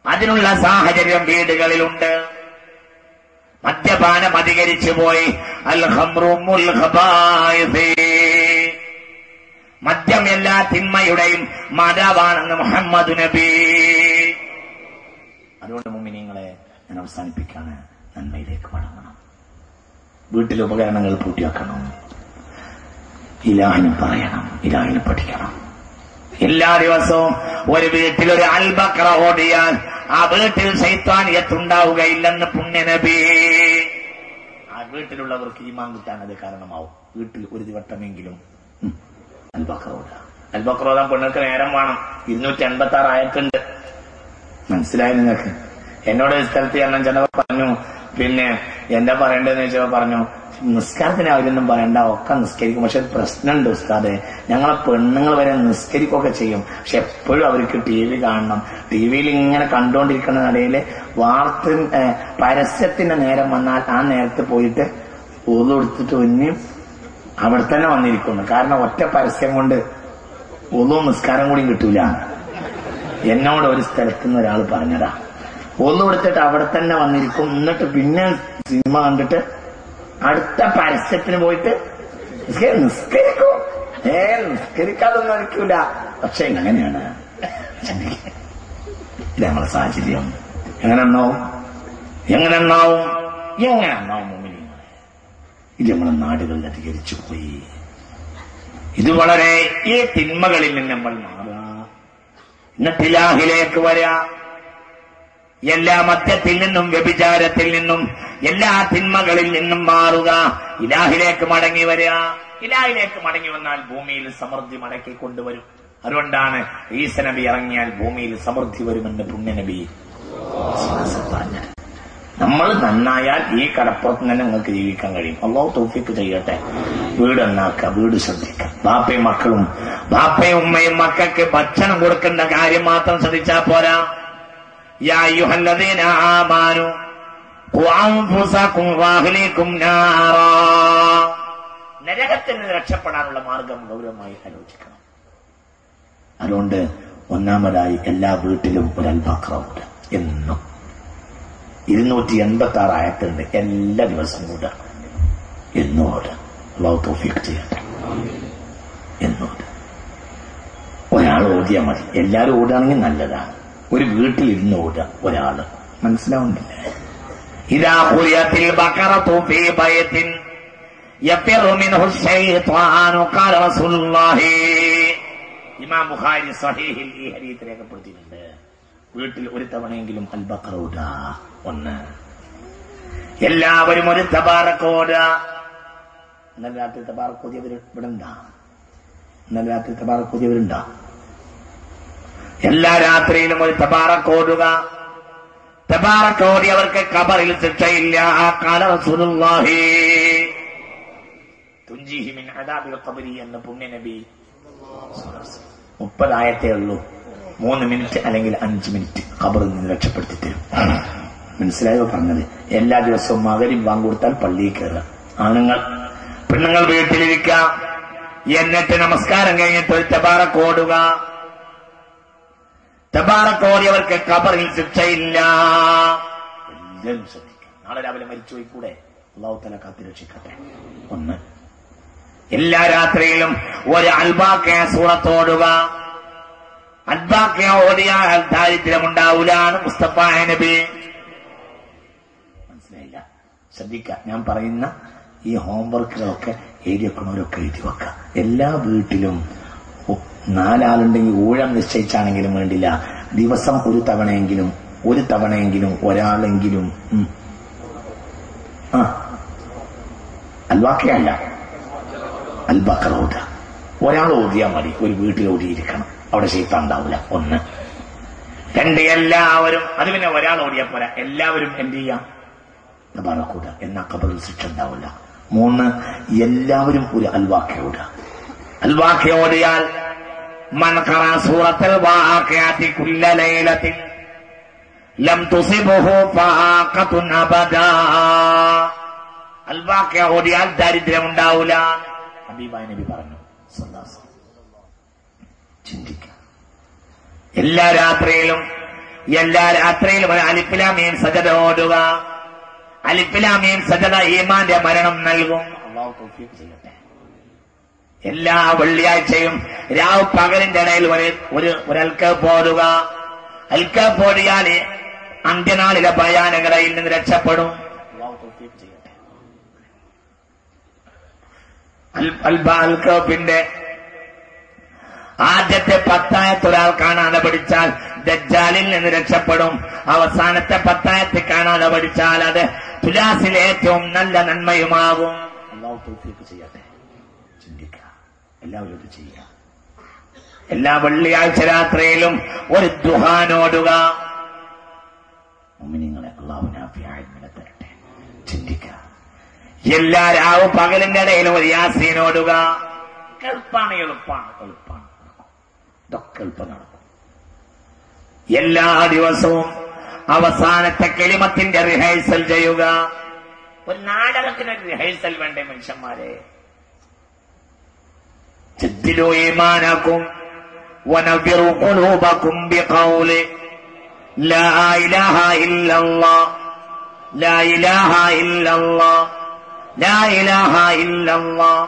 അതിനുള്ള സാഹചര്യം വീടുകളിലുണ്ട്. മദ്യപാനം അധികരിച്ചു പോയി. അൽ. മദ്യം എല്ലാ തിന്മയുടെയും മാതാവാണെന്ന് മുഹമ്മദ് നബി. അതുകൊണ്ട് മുമ്പ് നിങ്ങളെ ഞാൻ അവസാനിപ്പിക്കാണ്. നന്മയിലേക്ക് മടങ്ങണം വീട്ടിലെ ഉപകരണങ്ങൾ പൂട്ടിവെക്കണം. ഇലാഹിനും പറയണം. ഇലാഹിനും പഠിക്കണം. എല്ലാ ദിവസവും ഒരു വീട്ടിൽ ഒരു അൽബക്ര ഓടിയാൽ ആ വീട്ടിൽ ശൈത്വാനിയത്തുണ്ടാവുകയില്ലെന്ന് പുണ്യനബി. ആ വീട്ടിലുള്ളവർക്ക് ഈമാൻ കിട്ടാൻ അത് കാരണമാവും. വീട്ടിൽ ഒരു ദിവട്ടമെങ്കിലും. അൽബക്രോദ. അൽബക്രോദ പെണ്ണുക്ക് നേരം വേണം. ഇരുന്നൂറ്റി എൺപത്തി ആറ് ആയിട്ടുണ്ട് മനസ്സിലായി നിങ്ങൾക്ക്? എന്നോട് സ്ഥലത്ത് ചെന്നാൽ ചിലവർ പറഞ്ഞു പിന്നെ എന്താ പറയേണ്ടതെന്ന് ചോദിച്ചപ്പോ പറഞ്ഞു നിസ്കാരത്തിന് അവരൊന്നും പറയണ്ട ഒക്കെ നിസ്കരിക്കും. പക്ഷെ പ്രശ്നമുണ്ട് ഉസ്താദെ. ഞങ്ങളെ പെണ്ണുങ്ങൾ വരെ നിസ്കരിക്കുകയൊക്കെ ചെയ്യും. പക്ഷെ എപ്പോഴും അവർക്ക് ടി വി കാണണം. ടി വിയിൽ ഇങ്ങനെ കണ്ടുകൊണ്ടിരിക്കുന്നതിനിടയിൽ വാർത്ത പരസ്യത്തിന്റെ നേരം വന്നാൽ ആ നേരത്ത് പോയിട്ട് ഊത് കൊടുത്തിട്ട് പിന്നെയും അവിടെ തന്നെ വന്നിരിക്കുന്നു. കാരണം ഒറ്റ പരസ്യം കൊണ്ട് ഒന്നും നിസ്കാരം കൂടി കിട്ടൂല. എന്നോട് ഒരു സ്ഥലത്ത് നിന്ന് ഒരാൾ പറഞ്ഞതാ. ഒന്നു കൊടുത്തിട്ട് അവിടെ തന്നെ വന്നിരിക്കും. എന്നിട്ട് പിന്നെ സിനിമ കണ്ടിട്ട് അടുത്ത പരസ്യത്തിന് പോയിട്ട് നിസ്കരിക്കൂ. ഏ നിസ്കരിക്കാതൊന്നും ഒരിക്കൂല പക്ഷെ എങ്ങനെയാണ് നമ്മളെ സാഹചര്യം. എങ്ങനെ നന്നാവും എങ്ങനെ നന്നാവും മോമിനിങ്ങളെ ഇത് നമ്മളെ നാടുകളിൽ അധികരിച്ചു പോയി. ഇത് വളരെ ഈ തിന്മകളിൽ നിന്ന് നമ്മൾ മാറുക ഇന്ന് ഇലാഹിലേക്ക് വരാ. എല്ലാ മദ്യത്തിൽ നിന്നും വ്യഭിചാരത്തിൽ നിന്നും എല്ലാ തിന്മകളിൽ നിന്നും മാറുക. ഇലാഹിലേക്ക് മടങ്ങി വരിക. ഇലാഹിലേക്ക് മടങ്ങി വന്നാൽ ഭൂമിയിൽ സമൃദ്ധി മടക്കി കൊണ്ടുവരും. അതുകൊണ്ടാണ് ഈസ നബി ഇറങ്ങിയാൽ ഭൂമിയിൽ സമൃദ്ധി വരുമെന്ന് പുണ്യനബി പറഞ്ഞത്. നമ്മൾ നന്നായാൽ ഈ കടപ്പുറത്ത് തന്നെ നിങ്ങൾക്ക് ജീവിക്കാൻ കഴിയും. അള്ളാഹു തോഫിക്ക് ചെയ്യട്ടെ. വീട് നന്നാക്കുക വീട് ശ്രദ്ധിക്കുക. ബാപ്പയും മക്കളും ബാപ്പയും ഉമ്മയും മക്കൾക്ക് ഭക്ഷണം കൊടുക്കേണ്ട കാര്യം മാത്രം ശ്രദ്ധിച്ചാൽ പോരാ. യാ الذين آمنوا അൻഫുസകും وأهليكم نارا നരകത്തിൽ നിന്ന് രക്ഷപ്പെടാനുള്ള മാർഗം ഗൗരവമായി ആലോചിക്കണം. അതുകൊണ്ട് ഒന്നാമതായി എല്ലാ വീട്ടിലും ഒരു അൽബാക്രമുണ്ട് എന്നും. ഇരുന്നൂറ്റി എൺപത്തി ആറ് ആയത്തുണ്ട് എല്ലാ ദിവസവും കൂടെ എന്നോട് അള്ളാഹു ചെയ്യട്ടെ. എന്നോട് ഒരാൾ ഓടിയാൽ മതി. എല്ലാവരും ഓടുകയാണെങ്കിൽ നല്ലതാണ്. ഒരു വീട്ടിലിരുന്ന് ഓടുക ഒരാൾ. മനസ്സിലാവുന്നില്ല. ഇതാ ഹുരിയത്തിൽ ബക്കറത്തു ഫീ ബയത്തിൻ യഫിറു മിൻഹു ശൈത്വാനു ഖാല റസൂലുള്ളാഹി. ഇമാം ബുഖാരി സഹീഹിൽ ഈ ഹദീസ് രേഖപ്പെടുത്തിയിട്ടുണ്ട്. വീട്ടിൽ ഒരു തവണയെങ്കിലും അൽബക്കറ ഓടുക ഒന്ന്. എല്ലാവരും ഒരു തബാറക്ക് ഓടുക. ഇന്നലെ രാത്രി തബാറക്ക് ഓതിയവർ ഇവിടെ ഉണ്ടാ ഇന്നലെ രാത്രി തബാറക്ക് ഓതിയവരുണ്ടാ? എല്ലാ രാത്രിയിലും ഒരു തപാറക്കോടുക ഓടുക. അവർക്ക് കബറിൽ ശിക്ഷയില്ല. ആ കാല റസൂലുള്ളാഹി. തുഞ്ചിഹി മിൻ അദാബിൽ എന്ന പുണ്യനബി മുപ്പതായത്തേ ഉള്ളൂ. മൂന്ന് മിനിറ്റ് അല്ലെങ്കിൽ അഞ്ച് മിനിറ്റ് ഖബറിൽ നിന്ന് രക്ഷപ്പെടുത്തി തരും. മനസ്സിലായോ പറഞ്ഞത്? എല്ലാ ദിവസവും മകരി വാങ്ങുകൊടുത്താൽ പള്ളിയിൽ കയറുക. ആണുങ്ങൾ പെണ്ണുങ്ങൾ വീട്ടിലിരിക്കുക. എന്നിട്ട് നമസ്കാരം കഴിഞ്ഞിട്ട് ഒരു തബാറക്ക് ഓടുക അവർക്ക് കബറിൽ ശിക്ഷയില്ല. എല്ലാവരും ശ്രദ്ധിക്കുക നാളെ രാവിലെ മരിച്ചുപോയി കൂടെ. അള്ളാഹു തല കാത്തിരക്ഷിക്കട്ടെ ഒന്ന്. എല്ലാ രാത്രിയിലും ഒരു അൽബാക്ക സൂറത്തോടുക. അൽബാക്ക ഓടിയാൽ ദാരിദ്ര്യമുണ്ടാവൂലാണ് മുസ്തഫ നബി. മനസ്സിലായില്ല? ശ്രദ്ധിക്ക. ഞാൻ പറയുന്ന ഈ ഹോംവർക്കുകളൊക്കെ എഴുതി വെക്കണവരൊക്കെ എഴുതി വെക്കുക എല്ലാ വീട്ടിലും നാലാളുണ്ടെങ്കിൽ ഊഴം നിശ്ചയിച്ചാണെങ്കിലും വേണ്ടില്ല. ദിവസം ഒരു തവണയെങ്കിലും ഒരു തവണയെങ്കിലും ഒരാളെങ്കിലും അൽവാക്കയല്ല അൽബക്കർ ഓടുക ഒരാൾ ഓടിയാൽ മതി. ഒരു വീട്ടിൽ ഓടിയിരിക്കണം അവിടെ ശൈത്താൻ ഉണ്ടാവില്ല ഒന്ന്. രണ്ട് എല്ലാവരും അത് പിന്നെ ഒരാൾ ഓടിയാ പോരാ. എല്ലാവരും എന്ത് ചെയ്യാം? പറക്കൂട എന്നാ കബറിൽ ശിക്ഷ ഉണ്ടാവില്ല. മൂന്ന് എല്ലാവരും ഒരു അൽവാക്കയോട് അൽവാക്കയോടിയാൽ من قرأ سورة الواقعة كل ليلة لم تصبه فاقة أبدا الواقع ഓടിയാൽ ദാരിദ്ര്യം ഉണ്ടാവില്ല ഹബീബായ നബി പറഞ്ഞു സല്ലല്ലാഹു അലൈഹി വസല്ലം. ചിന്തിക്കുക എല്ലാ രാത്രിയിലും എല്ലാ രാത്രിയിലും ഒരു അലിപ്പിലാമീൻ സജത ഓടുക അലിപ്പിലാമീൻ സജത ഈമാന്റെ മരണം നൽകും അള്ളാഹു തൗഫീഖ് ചെയ്യട്ടെ എല്ലാ വെള്ളിയാഴ്ചയും രാവ് പകലിന്റെ ഇടയിൽ ഒരു ഒരു ഒരൽക്ക പോരുക. അൽക്ക പോടിയാൽ അന്ത്യനാളിലെ ഭയാനകരയിൽ നിന്ന് രക്ഷപ്പെടും. അള്ളാഹു തൗഫീഖ് ചെയ്യട്ടെ അൽബ- അൽക്കപ്പിന്റെ ആദ്യത്തെ പത്തായത്തൊരാൾ കാണാതെ പഠിച്ചാൽ ദജ്ജാലിൽ നിന്ന് രക്ഷപ്പെടും. അവസാനത്തെ പത്തായത്ത് കാണാതെ പഠിച്ചാൽ അത് തുലാസിൽ ഏറ്റവും നല്ല നന്മയുമാകും അള്ളാഹു തൗഫീഖ് ചെയ്യട്ടെ ചിന്തിക്കുക എല്ലാവരും ഇത് ചെയ്യുക. എല്ലാ വെള്ളിയാഴ്ച രാത്രിയിലും ഒരു ദുഹാനോടുക നിങ്ങളെ അള്ളാഹു നാഫിയായി തരട്ടെ. ചിന്തിക്കുക. എല്ലാ രാവും പകലിന്റെ ഇടയിലും ഒരു യാസീനോടുക എളുപ്പാണ് എളുപ്പാണ് എളുപ്പാണ്. ഇതൊക്കെ എളുപ്പം നടക്കും. എല്ലാ ദിവസവും അവസാനത്തെ കെളിമത്തിന്റെ റിഹേഴ്സൽ ചെയ്യുക. ഒരു നാടകത്തിന് റിഹേഴ്സൽ വേണ്ടേ മനുഷ്യന്മാരെ? جدلوا إيمانكم ونبروا قلوبكم بقول لا إله إلا الله لا إله إلا الله لا إله إلا الله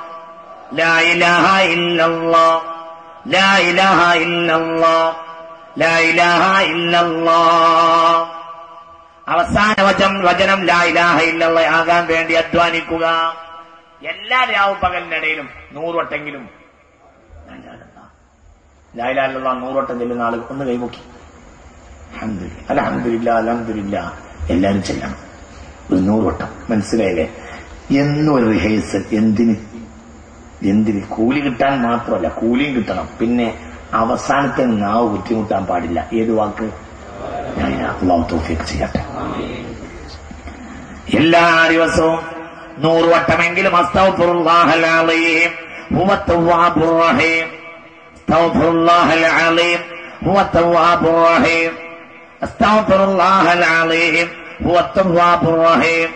لا إله إلا الله لا إله إلا الله لا إله إلا الله അവസാന വചം വചനം ലാ ഇലാഹ ഇല്ലല്ലാഹ് ആകാൻ വേണ്ടി അധ്വാനിക്കുക എല്ലാ രാവും പകലിനിടയിലും നൂറുവട്ടെങ്കിലും ലായിലാലുള്ള നൂറോട്ടം ചെല്ലുന്ന ആളുകൾ ഒന്ന് കൈമുക്കി അലഹമില്ല അലഹമില്ല എല്ലാരും ചെല്ലണം. ഒരു നൂറുവട്ടം മനസ്സിലായില്ലേ? എന്നും ഒരു റിഹേഴ്സൽ എന്തിന്? എന്തിന്? കൂലി കിട്ടാൻ മാത്രമല്ല കൂലിയും കിട്ടണം. പിന്നെ അവസാനത്തെ നാവ് ബുദ്ധിമുട്ടാൻ പാടില്ല. ഏത് വാക്ക്? ഞാൻ അള്ളാഹു ചെയ്യട്ടെ. എല്ലാ ദിവസവും നൂറ് വട്ടമെങ്കിലും അസ്തഗ്ഫിറുല്ലാഹൽ അലീം ഹുവ തവ്വാബുർ റഹീം. അസ്തഗ്ഫിറുല്ലാഹൽ التواب الرحيم استغفر റഹീം അസ്തഗ്ഫിറുല്ലാഹൽ هو التواب الرحيم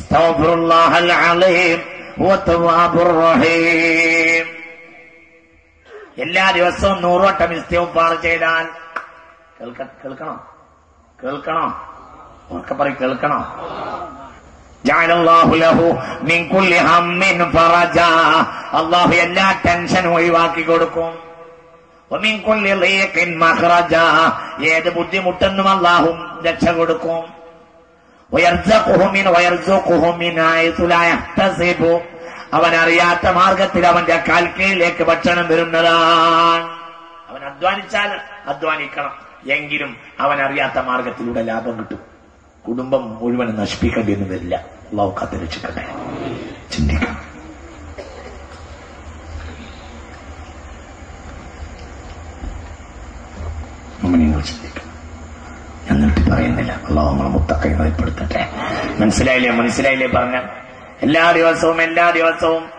റഹീം الله അലീം هو التواب റഹീം എല്ലാ ദിവസവും നൂറുവട്ടം ഇസ്തിഫാർ ചെയ്താൽ കേൾക്ക കേൾക്കണം? കേൾക്കണം? ഒക്കെ പറയും കേൾക്കണം? അള്ളാഹു എല്ലാ ടെൻഷനും ഒഴിവാക്കി കൊടുക്കും. ഏത് ബുദ്ധിമുട്ടെന്നും അള്ളാഹും രക്ഷ കൊടുക്കും. അവൻ അറിയാത്ത മാർഗത്തിൽ അവന്റെ കാൽക്കീഴിലേക്ക് ഭക്ഷണം വരുന്നതാണ്. അവൻ അധ്വാനിച്ചാൽ അധ്വാനിക്കണം. എങ്കിലും അവൻ അറിയാത്ത മാർഗത്തിലൂടെ ലാഭം കിട്ടും. കുടുംബം മുഴുവൻ നശിപ്പിക്കേണ്ടി വരില്ല. അള്ളാഹു കാത്ത് രക്ഷിക്കട്ടെ ചിന്തിക്കാം നിങ്ങൾ ചിന്തിക്കണം ഞാൻ നീട്ടി പറയുന്നില്ല നമ്മളെ മുത്തക്കൈ വെളിപ്പെടുത്തട്ടെ മനസ്സിലായില്ലേ? മനസ്സിലായില്ലേ പറഞ്ഞ? എല്ലാ ദിവസവും എല്ലാ ദിവസവും.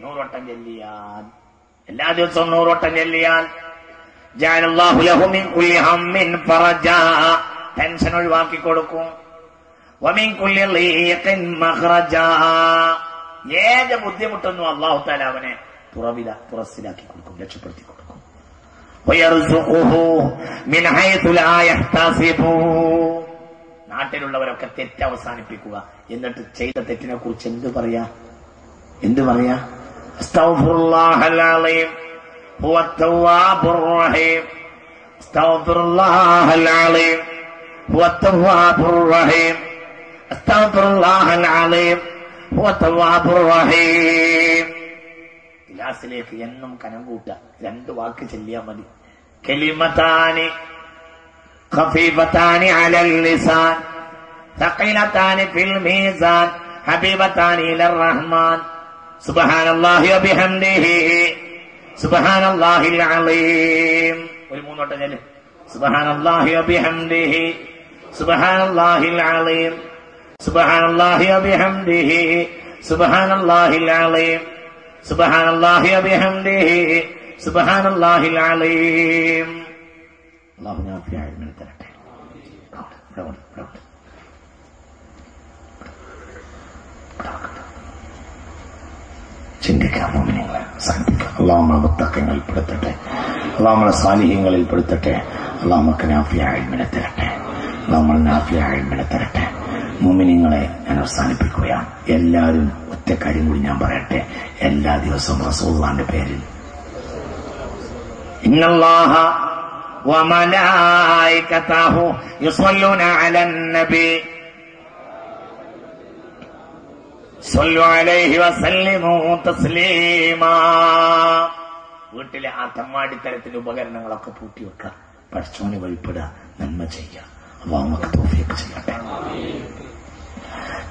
നൂറോട്ടം ചെല്ലിയാൽ. എല്ലാ ദിവസവും നൂറോട്ടം ചെല്ലിയാൽ. ടെൻഷൻ ഒഴിവാക്കി കൊടുക്കും. ഏത് ബുദ്ധിമുട്ടൊന്നും അള്ളാഹു താല അവനെ പുറവില പുറസ്സിലാക്കി കൊടുക്കും രക്ഷപ്പെടുത്തി കൊടുക്കും നാട്ടിലുള്ളവരൊക്കെ തെറ്റ് അവസാനിപ്പിക്കുക. എന്നിട്ട് ചെയ്ത തെറ്റിനെ കുറിച്ച് എന്ത് പറയാ? എന്ത് പറയാ? അസ്തഗ്ഫിറുല്ലാഹൽ അലീം. هو التواب الرحيم استغفر الله العظيم هو التواب الرحيم استغفر الله العظيم هو التواب الرحيم ക്ലാസ്സിലേക്ക് എന്നും കനം കൂട്ടുക രണ്ട് വാക്ക് ചെല്ലിയാ മതി കെലിമത്താനി خفيفتان على اللسان ثقيلتان في الميزان حبيبتان إلى الرحمن سبحان الله وبحمده سبحان الله العظيم ഒരു മൂന്നോട്ടം ചെല്ല് سبحان الله وبحمده سبحان الله العظيم سبحان الله وبحمده سبحان الله العظيم സുബഹാനല്ലാഹി അബിഹംദിഹി സുബഹാനല്ലാഹിൽ അലീം. അള്ളാഹു തരട്ടെ. ചിന്തിക്കാമോ നിങ്ങളെ സാധിക്കാം അള്ളാഹുമ്മ മുത്തക്കങ്ങൾ പെടുത്തട്ടെ. അള്ളാഹുമ്മ സാലിഹ്യങ്ങളിൽ പെടുത്തട്ടെ. തരട്ടെ. അള്ളാഹുമ്മ നാഫിയ തരട്ടെ. മോമിനിങ്ങളെ ഞാൻ അവസാനിപ്പിക്കുകയാണ് എല്ലാവരും ഒറ്റ കാര്യം കൂടി ഞാൻ പറയട്ടെ എല്ലാ ദിവസവും റസൂള്ളാന്റെ പേരിൽ ഇന്നല്ലാഹ وملائكته يصلون على النبي صلوا عليه وسلموا تسليما വീട്ടിലെ ആ തമ്മാടിത്തരത്തിന്റെ ഉപകരണങ്ങളൊക്കെ പൂട്ടി വെക്കുക പഠിച്ചോനെ വഴിപ്പെടുക നന്മ ചെയ്യുക അപ്പൊ നമുക്ക് തോഫിയൊക്കെ ചെയ്യട്ടെ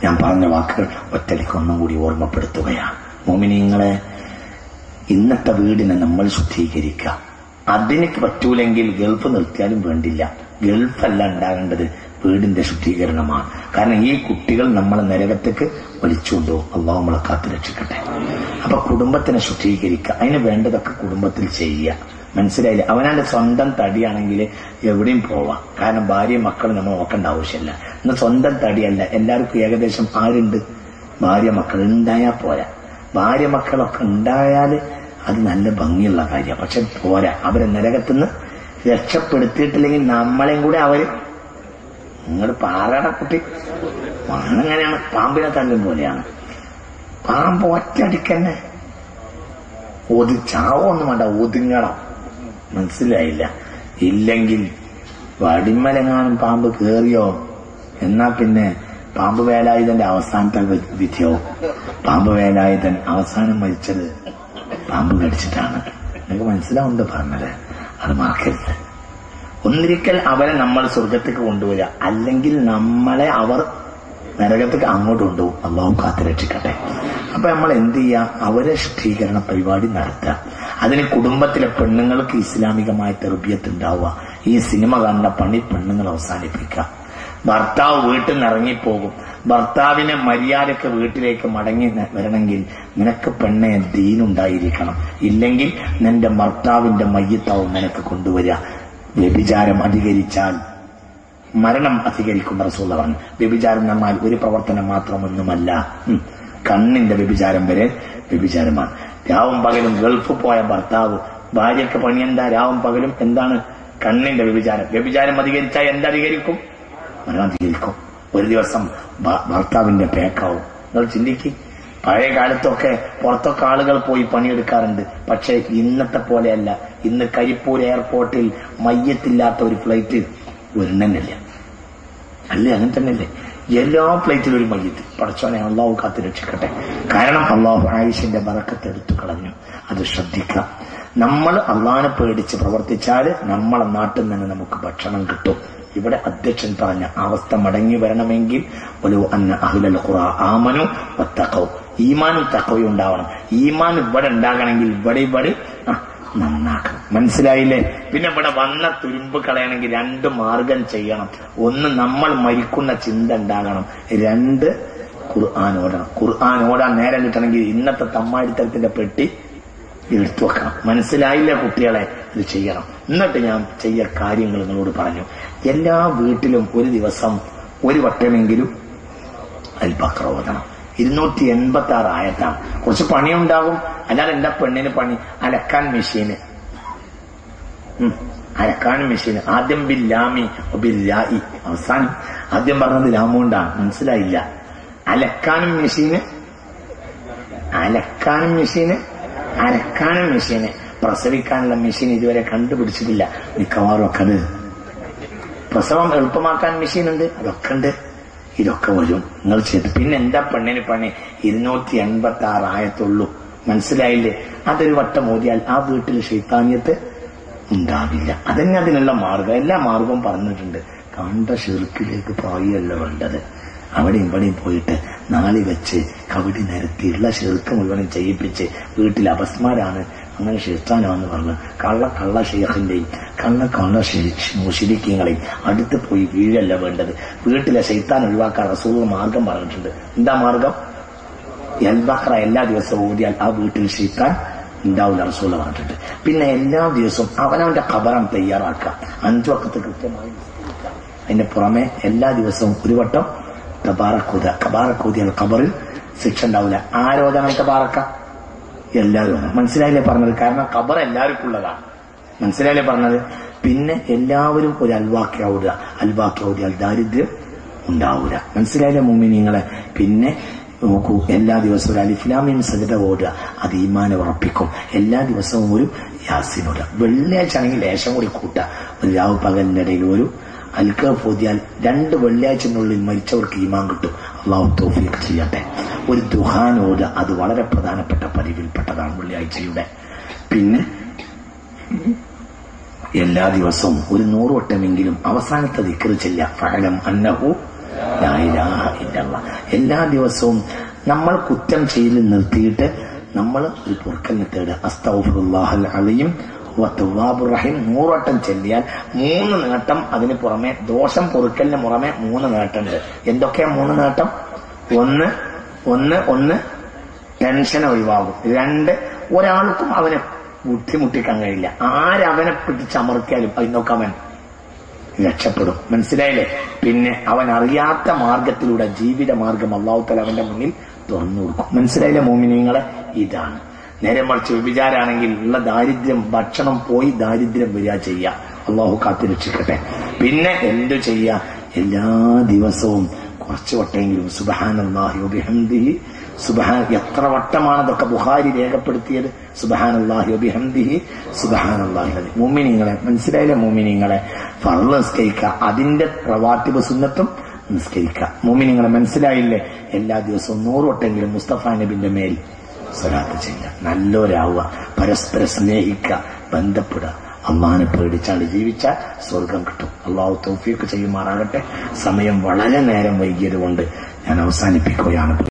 ഞാൻ പറഞ്ഞ വാക്കുകൾ ഒറ്റയ്ക്ക് ഒന്നും കൂടി ഓർമ്മപ്പെടുത്തുകയാണ് മോമിനിങ്ങളെ ഇന്നത്തെ വീടിനെ നമ്മൾ ശുദ്ധീകരിക്കുക. അതിന് പറ്റൂലെങ്കിൽ ഗൾഫ് നിർത്തിയാലും വേണ്ടില്ല. ഗൾഫല്ല ഉണ്ടാകേണ്ടത് വീടിന്റെ ശുദ്ധീകരണമാണ്. കാരണം ഈ കുട്ടികൾ നമ്മളെ നരകത്തേക്ക് വലിച്ചുകൊണ്ടോ അള്ളാഹു നമ്മളെ കാത്തു രക്ഷിക്കട്ടെ. അപ്പൊ കുടുംബത്തിനെ ശുദ്ധീകരിക്കുക. അതിന് വേണ്ടതൊക്കെ കുടുംബത്തിൽ ചെയ്യുക. മനസ്സിലായില്ലേ? അവനാന്റെ സ്വന്തം തടിയാണെങ്കിൽ എവിടെയും പോവാം. കാരണം ഭാര്യ മക്കൾ നമ്മൾ നോക്കേണ്ട ആവശ്യമില്ല. ഇന്ന് സ്വന്തം തടിയല്ല. എല്ലാവർക്കും ഏകദേശം ആരുണ്ട്? ഭാര്യ മക്കൾ. ഉണ്ടായാൽ പോരാ. ഭാര്യ മക്കളൊക്കെ ഉണ്ടായാൽ അത് നല്ല ഭംഗിയുള്ള കാര്യമാണ് പക്ഷെ പോരാ. അവരെ നരകത്തുനിന്ന് രക്ഷപ്പെടുത്തിയിട്ടില്ലെങ്കിൽ നമ്മളെയും കൂടെ അവർ നിങ്ങൾ പാറയുടെ കുട്ടി അങ്ങനെയാണ് പാമ്പിനെ തള്ളും പോലെയാണ്. പാമ്പ് ഒറ്റയടിക്കന്നെ ഒതു ചാവൊന്നും വേണ്ട. ഒതുങ്ങണം. മനസ്സിലായില്ല. ഇല്ലെങ്കിൽ വടിമലെങ്ങാനും പാമ്പ് കേറിയോ? എന്നാ പിന്നെ പാമ്പ് വേലായുധന്റെ അവസാനത്തെ വിധിയോ? പാമ്പ് വേലായുധൻ അവസാനം മരിച്ചത് പാമ്പ് കടിച്ചിട്ടാണ്. നിങ്ങൾക്ക് മനസ്സിലാവുന്നുണ്ട് പറഞ്ഞത് അത് മറക്കരുത്. ഒന്നിരിക്കൽ അവരെ നമ്മൾ സ്വർഗത്തേക്ക് കൊണ്ടുവരിക. അല്ലെങ്കിൽ നമ്മളെ അവർ നരകത്തേക്ക് അങ്ങോട്ട് കൊണ്ടുപോകും. അള്ളാഹു കാത്തു രക്ഷിക്കട്ടെ. അപ്പൊ നമ്മൾ എന്ത് ചെയ്യുക? അവരെ ശുദ്ധീകരണ പരിപാടി നടത്തുക. അതിന് കുടുംബത്തിലെ പെണ്ണുങ്ങൾക്ക് ഇസ്ലാമികമായ തെർബിയത്ത് ഉണ്ടാവുക. ഈ സിനിമ കാണുന്ന പണി പെണ്ണുങ്ങൾ അവസാനിപ്പിക്കുക. ഭർത്താവ് വീട്ടിൽ നിന്ന് ഇറങ്ങിപ്പോകും ഭർത്താവിനെ മര്യാദയ്ക്ക് വീട്ടിലേക്ക് മടങ്ങി വരണമെങ്കിൽ നിനക്ക് പെണ്ണെ ദീനുണ്ടായിരിക്കണം. ഇല്ലെങ്കിൽ നിന്റെ ഭർത്താവിന്റെ മയ്യത്താവും നിനക്ക് കൊണ്ടുവരിക. വ്യഭിചാരം അധികരിച്ചാൽ മരണം അധികരിക്കും റസൂല പറഞ്ഞു. വ്യഭിചാരം എന്നാൽ ഒരു പ്രവർത്തനം മാത്രമൊന്നുമല്ല കണ്ണിന്റെ വ്യഭിചാരം വരെ വ്യഭിചാരമാണ്. രാവും പകലും ഗൾഫ് പോയ ഭർത്താവ് ഭാര്യയ്ക്ക് പണിയെന്താ രാവും പകലും എന്താണ്? കണ്ണിന്റെ വ്യഭിചാരം. വ്യഭിചാരം അധികരിച്ചാൽ എന്തധികരിക്കും മരണം അധികരിക്കും ഒരു ദിവസം ഭർത്താവിന്റെ പേക്കാവും. നിങ്ങൾ ചിന്തിക്ക്. പഴയ കാലത്തൊക്കെ പുറത്തൊക്കെ ആളുകൾ പോയി പണിയെടുക്കാറുണ്ട്. പക്ഷെ ഇന്നത്തെ പോലെയല്ല. ഇന്ന് കരിപ്പൂർ എയർപോർട്ടിൽ മയ്യത്തില്ലാത്ത ഒരു ഫ്ലൈറ്റ് ഒരെണ്ണന്നില്ല അല്ലേ? അങ്ങനെ തന്നെയല്ലേ? എല്ലാ ഫ്ലൈറ്റിലും ഒരു മയ്യത്ത്. പടച്ചോനെ അള്ളാഹു കാത്ത് രക്ഷിക്കട്ടെ. കാരണം അള്ളാഹു ആയുഷിന്റെ ബറക്കത്ത് എടുത്തു കളഞ്ഞു. അത് ശ്രദ്ധിക്കാം. നമ്മൾ അള്ളാഹിനെ പേടിച്ച് പ്രവർത്തിച്ചാൽ നമ്മളെ നാട്ടിൽ നിന്ന് നമുക്ക് ഭക്ഷണം കിട്ടും. ഇവിടെ അധ്യക്ഷൻ പറഞ്ഞ അവസ്ഥ മടങ്ങി വരണമെങ്കിൽ ഒരു അന്ന അഹുലൽ ഖുറ ആമനു ഒത്തക്കവും ഈമാനും തക്കവും ഉണ്ടാവണം. ഈമാൻ ഇവിടെ ഉണ്ടാകണമെങ്കിൽ ഇവിടെ ഇവിടെ നന്നാക്കണം. മനസ്സിലായില്ലേ? പിന്നെ ഇവിടെ വന്ന തുരുമ്പ് കളയണമെങ്കിൽ രണ്ട് മാർഗം ചെയ്യണം. ഒന്ന് നമ്മൾ മരിക്കുന്ന ചിന്ത ഉണ്ടാകണം. രണ്ട് ഖുർആൻ ഓടണം. ഖുർആൻ ഓടാൻ നേരം കിട്ടണമെങ്കിൽ ഇന്നത്തെ തമ്മാടിത്തരത്തിന്റെ പെട്ടി എടുത്തു വെക്കണം. മനസ്സിലായില്ല കുട്ടികളെ? ഇത് ചെയ്യണം. എന്നിട്ട് ഞാൻ ചെയ്യ കാര്യങ്ങൾ നിങ്ങളോട് പറഞ്ഞു. എല്ലാ വീട്ടിലും ഒരു ദിവസം ഒരു വട്ടമെങ്കിലും അൽബക്ര ഓതണം. ഇരുന്നൂറ്റി എൺപത്തി ആറ് ആയത്താണ്. കുറച്ച് പണിയുണ്ടാകും. അല്ലാതെ എന്താ പെണ്ണിന് പണി? അലക്കാൻ മെഷീന്. അലക്കാൻ മെഷീന്. ആദ്യം ബില്ലാമി ബില്ലായി. അവസാനം ആദ്യം പറഞ്ഞത് ലാമുകൊണ്ടാണ് മനസ്സിലായില്ല. അലക്കാനും മെഷീന്. അലക്കാനും മെഷീന്. അലക്കാനും മെഷീന്. പ്രസവിക്കാനുള്ള മെഷീൻ ഇതുവരെ കണ്ടുപിടിച്ചിട്ടില്ല. മിക്കവാറും ഒക്കെ അത് പ്രസവം എളുപ്പമാക്കാൻ മെഷീൻ ഉണ്ട് അതൊക്കെ ഉണ്ട് ഇതൊക്കെ വരും. നിങ്ങൾ ചെയ്ത്. പിന്നെ എന്താ പെണ്ണിന് പണി? ഇരുന്നൂറ്റി എൺപത്തി ആറ് ആയത്തുള്ളൂ. മനസ്സിലായില്ലേ? അതൊരു വട്ടം ഓതിയാൽ ആ വീട്ടിൽ ശൈത്താന്യത്ത് ഉണ്ടാവില്ല. അതന്നെ അതിനുള്ള മാർഗം എല്ലാ മാർഗവും പറഞ്ഞിട്ടുണ്ട്. കണ്ട ഷിർക്കിലേക്ക് പോയല്ല വേണ്ടത്. അവിടെയും ഇവിടെയും പോയിട്ട് നാളി വെച്ച് കവിടി നിരത്തിയുള്ള ഷിർക്ക് മുഴുവനും ചെയ്യിപ്പിച്ച് വീട്ടിൽ അപസ്മാരാണ്. അങ്ങനെ ഷെയ്ത്താനാന്ന് പറഞ്ഞു. കള്ള കള്ള ശേഖിന്റെയും കള്ള കള്ള മുഷിരിക്കങ്ങളെയും അടുത്ത് പോയി വീഴല്ല വേണ്ടത്. വീട്ടിലെ ഷെയ്ത്താൻ ഒഴിവാക്കാൻ റസൂൽ മാർഗം പറഞ്ഞിട്ടുണ്ട്. എന്താ മാർഗം? എൽബഹ്റ എല്ലാ ദിവസവും ഓതിയാൽ ആ വീട്ടിൽ ഷെയ്ത്താൻ ഉണ്ടാവില്ല റസൂല പറഞ്ഞിട്ടുണ്ട്. പിന്നെ എല്ലാ ദിവസവും അവനവന്റെ ഖബറം തയ്യാറാക്കുക. അഞ്ചു വക്കത്ത് കൃത്യമായി. അതിന്റെ പുറമെ എല്ലാ ദിവസവും ഒരു വട്ടം കബാറക്കൂത കബാറക്കൂതിയാൽ ഖബറിൽ ശിക്ഷ ഉണ്ടാവില്ല. ആരോധനം തബാറക്ക? എല്ലാവരും. മനസ്സിലായില്ലേ പറഞ്ഞത്? കാരണം ഖബർ എല്ലാവർക്കും ഉള്ളതാണ് മനസ്സിലായില്ലേ പറഞ്ഞത്? പിന്നെ എല്ലാവരും ഒരു അൽവാക്യ ഓടിയാൽ ദാരിദ്ര്യം ഉണ്ടാവില്ല മനസ്സിലായില്ലേ മുമ്മിനിങ്ങളെ? പിന്നെ നോക്കൂ എല്ലാ ദിവസവും ഒരു അലിഫ്ലാമിൻ സജിത ഓടുക. അത് ഈമാനെ ഉറപ്പിക്കും. എല്ലാ ദിവസവും ഒരു യാസിൻ ഓടുക. വെള്ളിയാഴ്ച ആണെങ്കിൽ ലേശം കൂടി കൂട്ടുക. ഒരു രാവ് പകലിനിടയിൽ ഒരു അൽക്ക പോതിയാൽ രണ്ട് വെള്ളിയാഴ്ചനുള്ളിൽ മരിച്ചവർക്ക് ഈമാൻ കിട്ടും. അള്ളാഹു തോഫിക്ക് ചെയ്യട്ടെ. ഒരു ദുഹാനോട് അത് വളരെ പ്രധാനപ്പെട്ട പതിവിൽപ്പെട്ടതാണ് വെള്ളിയാഴ്ചയുടെ. പിന്നെ എല്ലാ ദിവസവും ഒരു നൂറ് വട്ടമെങ്കിലും അവസാനത്തെ ദിക്കറ് ചെല്ല ഫലം അന്നഹു. എല്ലാ ദിവസവും നമ്മൾ കുറ്റം ചെയ്ത് നിർത്തിയിട്ട് നമ്മൾ ഒരു പൊറുക്കലിനെ തേടുക. അസ്തൗഫുല്ലാഹൽ അളിയും റഹീം നൂറോട്ടം ചെല്ലിയാൽ മൂന്ന് നേട്ടം അതിന് പുറമെ ദോഷം പൊറുക്കലിന് പുറമെ മൂന്ന് നേട്ടമുണ്ട്. എന്തൊക്കെയാ മൂന്ന് നേട്ടം? ഒന്ന് ഒന്ന് ഒന്ന് ടെൻഷൻ ഒഴിവാകും. രണ്ട് ഒരാൾക്കും അവനെ ബുദ്ധിമുട്ടിക്കാൻ കഴിയില്ല. ആരവനെ പിടിച്ചമർത്തിയാലും അതിനൊക്കെ അവൻ. രക്ഷപ്പെടും. മനസ്സിലായില്ലേ? പിന്നെ അവൻ അറിയാത്ത മാർഗത്തിലൂടെ ജീവിത മാർഗം അള്ളാഹുത്തല അവന്റെ മുന്നിൽ തുറന്നു കൊടുക്കും. മനസ്സിലായില്ലേ മോമിനിങ്ങളെ? ഇതാണ്. നേരെ മറിച്ച് വ്യഭിചാരാണെങ്കിൽ ഉള്ള ദാരിദ്ര്യം ഭക്ഷണം പോയി ദാരിദ്ര്യം വരിക ചെയ്യുക. അള്ളാഹു കാത്തി രക്ഷിക്കട്ടെ. പിന്നെ എന്തു ചെയ്യുക? എല്ലാ ദിവസവും കുറച്ച് വട്ടെങ്കിലും സുബഹാൻ വബിഹംദിഹി സുബഹാൻ എത്ര വട്ടമാണ് അതൊക്കെ ബുഹാരി രേഖപ്പെടുത്തിയത്? സുബഹാൻ ബിഹംദിഹി സുബഹാൻ അള്ളാഹി മോമിനിങ്ങളെ മനസ്സിലായില്ലേ മോമിനിങ്ങളെ ഫർൾ നിസ്കരിക്കുക. അതിന്റെ പ്രവാത്തിബ് സുന്നത്തും നിസ്കരിക്കുക. മോമിനിങ്ങളെ മനസ്സിലായില്ലേ? എല്ലാ ദിവസവും നൂറ് വട്ടെങ്കിലും മുസ്തഫ നബിന്റെ മേൽ സ്വലാത്ത് ചെയ്യുക നല്ലവരാവുക പരസ്പരം സ്നേഹിക്കുക ബന്ധപ്പെടുക. അമ്മാനെ പേടിച്ചാണ്ട് ജീവിച്ചാൽ സ്വർഗം കിട്ടും. അള്ളാഹു തൗഫീക്ക് ചെയ്യുമാറാകട്ടെ. സമയം വളരെ നേരം വൈകിയത് കൊണ്ട് ഞാൻ അവസാനിപ്പിക്കുകയാണ്.